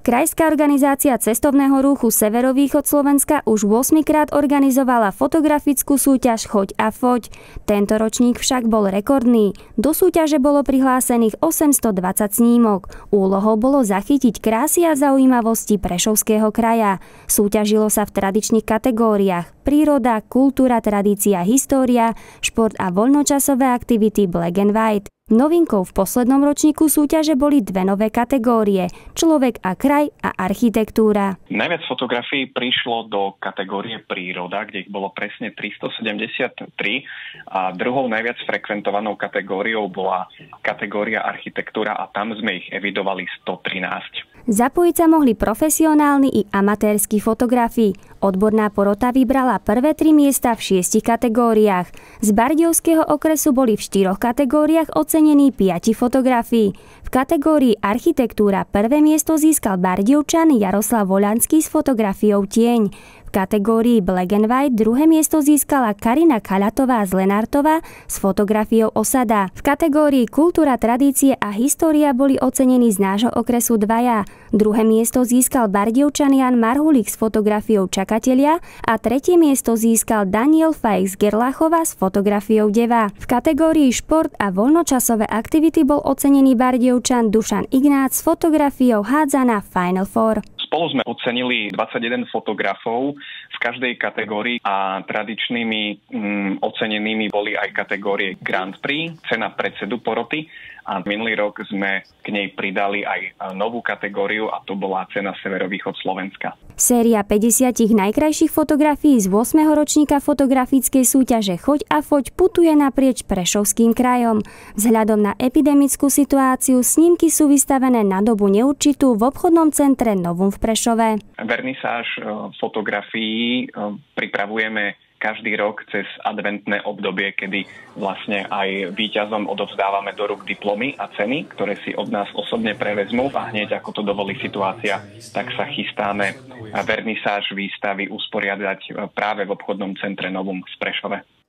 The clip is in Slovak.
Krajská organizácia cestovného ruchu Severovýchod Slovenska už 8 krát organizovala fotografickú súťaž Choď a foď. Tento ročník však bol rekordný. Do súťaže bolo prihlásených 820 snímok. Úlohou bolo zachytiť krásy a zaujímavosti Prešovského kraja. Súťažilo sa v tradičných kategóriách príroda, kultúra, tradícia, história, šport a voľnočasové aktivity Black and White. Novinkou v poslednom ročníku súťaže boli dve nové kategórie – človek a kraj a architektúra. Najviac fotografií prišlo do kategórie príroda, kde ich bolo presne 373 a druhou najviac frekventovanou kategóriou bola kategória architektúra a tam sme ich evidovali 113. Zapojiť sa mohli profesionálni i amatérsky fotografi. Odborná porota vybrala prvé tri miesta v šiestich kategóriách. Z Bardiovského okresu boli v štyroch kategóriách ocenení piati fotografii. V kategórii architektúra prvé miesto získal Bardiovčan Jaroslav Volanský s fotografiou Tieň. V kategórii Black and White druhé miesto získala Karina Kalatová z Lenartova s fotografiou Osada. V kategórii Kultúra, tradície a história boli ocenení z nášho okresu dvaja. Druhé miesto získal Bardievčan Jan Marhulik s fotografiou Čakatelia a tretie miesto získal Daniel Fajk Gerlachova s fotografiou Deva. V kategórii Šport a voľnočasové aktivity bol ocenený Bardievčan Dušan Ignác s fotografiou hádzana Final Four. Spolu sme ocenili 21 fotografov každej kategórii a tradičnými mm, ocenenými boli aj kategórie Grand Prix, cena predsedu poroty a minulý rok sme k nej pridali aj novú kategóriu a to bola cena Severovýchod Slovenska. Séria 50 najkrajších fotografií z 8. ročníka fotografickej súťaže Choď a foď putuje naprieč Prešovským krajom. Vzhľadom na epidemickú situáciu snímky sú vystavené na dobu neurčitú v obchodnom centre Novum v Prešove. Vernisáž e, fotografií e, pripravujeme každý rok cez adventné obdobie, kedy vlastne aj výťazom odovzdávame do rúk diplomy a ceny, ktoré si od nás osobne prevezmú a hneď ako to dovolí situácia, tak sa chystáme vernisáž výstavy usporiadať práve v obchodnom centre Novum v Prešove.